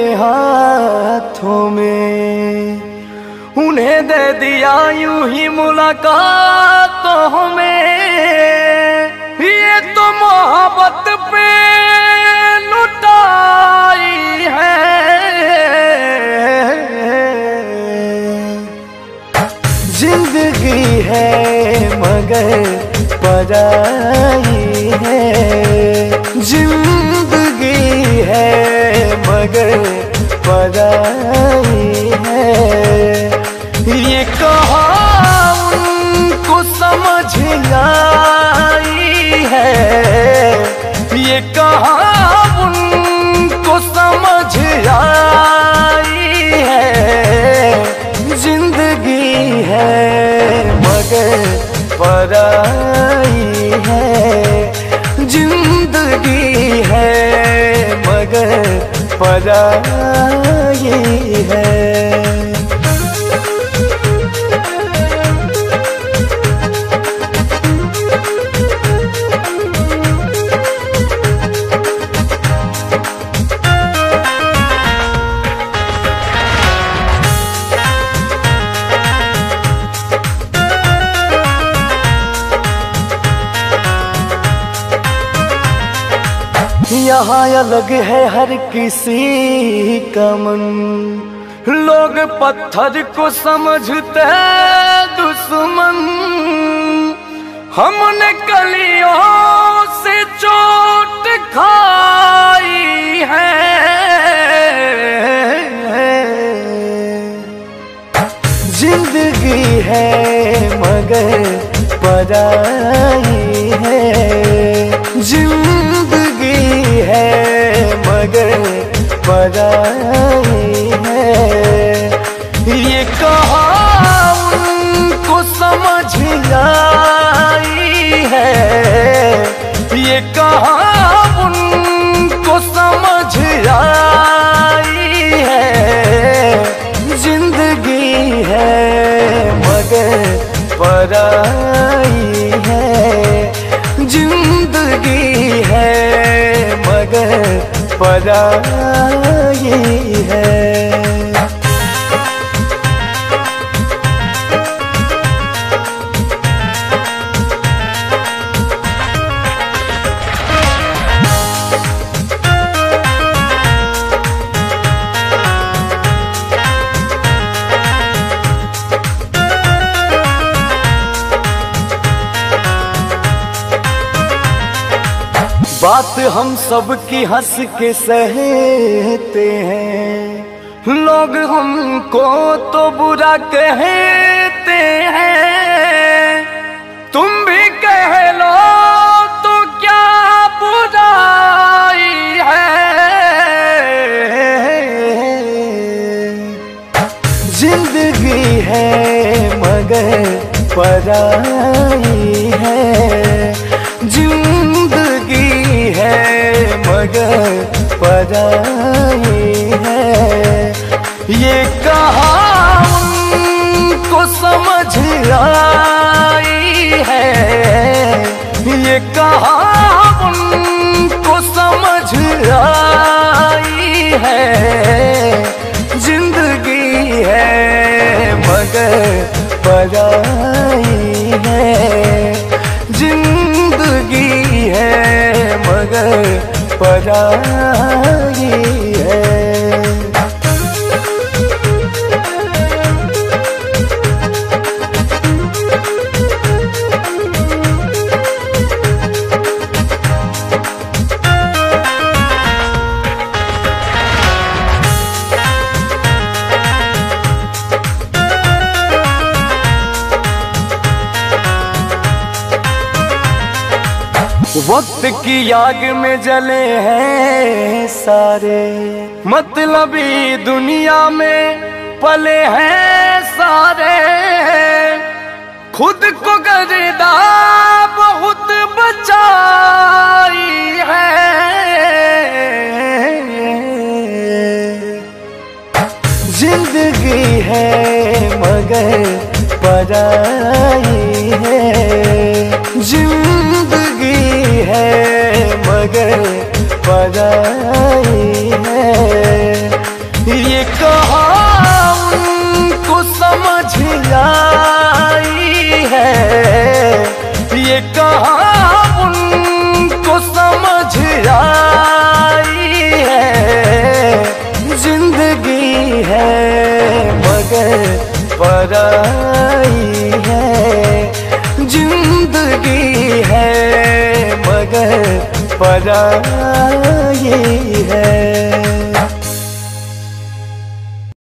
मेरे हाथों में। उन्हें दे दिया यूँ ही मुलाकातों में। ये तो मोहब्बत पे लुटाई है। ज़िंदगी है मगर पराई मगर पराई पराई यहाँ अलग है हर किसी का मन। लोग पत्थर को समझते दुश्मन। हमने कलियों से चोट खाई है। ज़िंदगी है मगर पराई है। ज़िंदगी मगर पराई पराई है। बात हम सब की हंस के सहते हैं। लोग हमको तो बुरा कहते हैं। तुम भी कह लो तो क्या बुराई है? ज़िंदगी है मगर पराई है। मगर पराई है। ये कहा समझ आई है। ये कहा उनको समझ आई है। ज़िंदगी है, मगर पराई पराई वक्त की याग में जले हैं सारे। मतलब दुनिया में पले हैं सारे। खुद को गर्दा बहुत बचाई है। ज़िंदगी है मगर पराई है। ज़िंदगी है मगर पराई ज़िंदगी है मगर पराई है